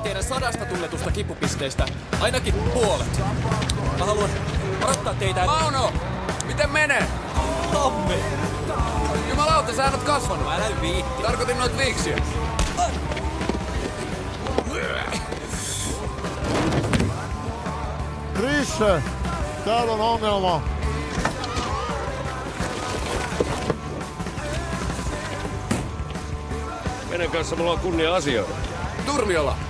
Mä tiedän sadasta tunnetusta kipupisteestä ainakin puolet. Mä haluan varoittaa teitä... Mauno! Miten menee? Tommi! Jumalauta, sä oot kasvanut. Älä viitti. Tarkoitin noit viiksiä. Trisse, täällä on ongelma. Kenen kanssa mulla on kunnia asioida? Turmiola.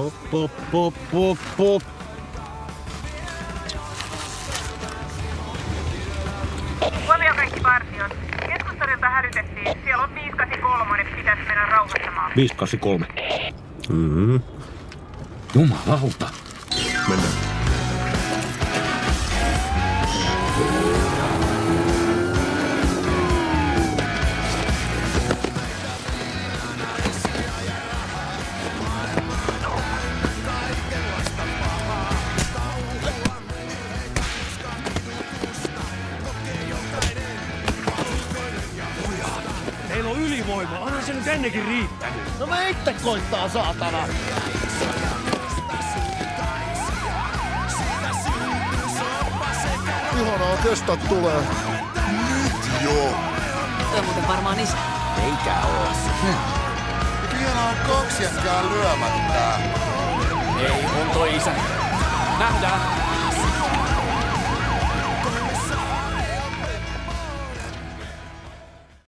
Pop, pop, pop, pop, pop. Huomio kaikki partiot. Keskustorilta hälytettiin. Siellä on 583, pitäisi mennä rauhoittamaan. 583. Mm-hmm. Jumalauta. Mennään. Teillä on ylivoima. Onhan se nyt ennenkin riittänyt. No mä itse koittaa, saatana. Ihanaa, kestä tulee. Nyt jo. Toi muuten varmaan isä. Eikä oo. Vielä on kaksi jätkää lyömättä. Ei, on toi isä. Nähdään.